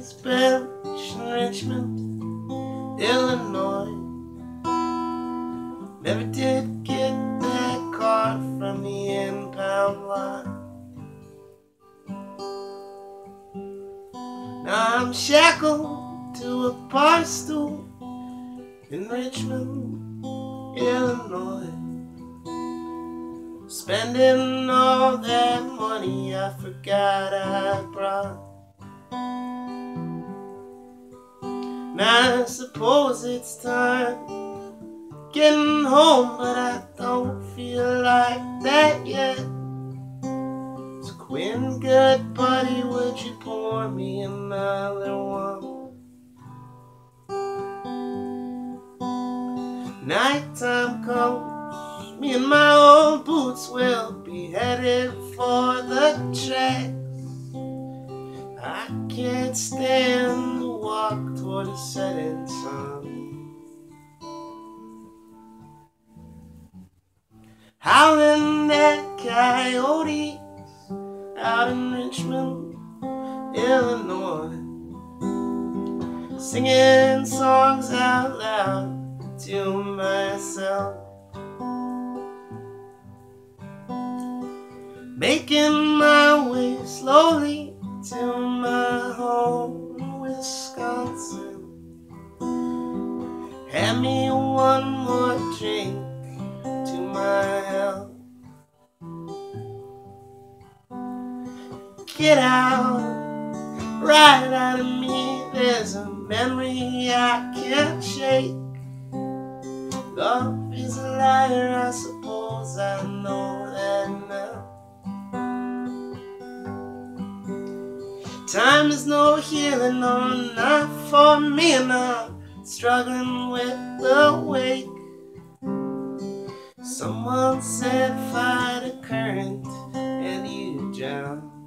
Pittsburgh, Richmond, Illinois. Never did get that card from the impound line. Now I'm shackled to a bar stool in Richmond, Illinois. Spending all that money I forgot I brought. I suppose it's time getting home, but I don't feel like that yet. So Quinn, good buddy, would you pour me another one? Nighttime comes, me and my old boots will be headed for the tracks. I can't stand walk toward the setting sun. Howling at coyotes out in Richmond, Illinois. Singing songs out loud to myself. Making my way slowly to my home Hand me one more drink to my health. Get out, right out of me. There's a memory I can't shake. Love is a liar, I suppose I know that now. Time is no healing, no, not for me, I'm struggling with the wake. Someone said fight a current and you drown.